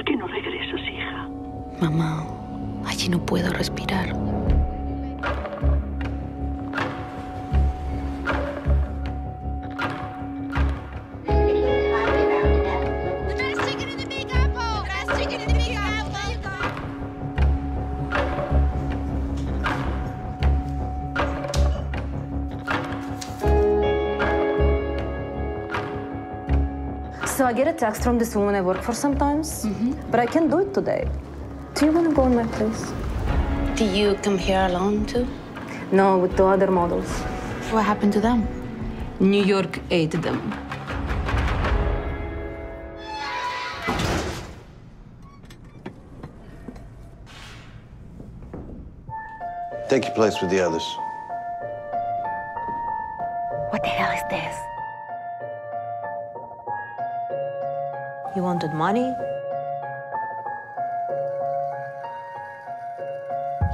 ¿Por qué no regresas, hija? Mamá, allí no puedo respirar. So I get a text from this woman I work for sometimes, mm-hmm. but I can't do it today. Do you want to go in my place? Do you come here alone too? No, with the other models. What happened to them? New York ate them. Take your place with the others. What the hell is this? You wanted money?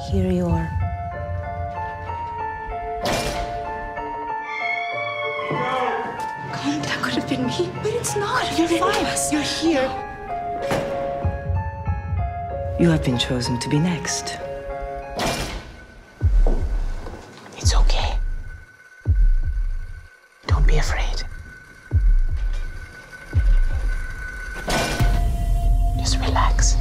Here you are. That could have been me. But it's not. You're fine. You're here. You have been chosen to be next. It's okay. Don't be afraid. Just relax.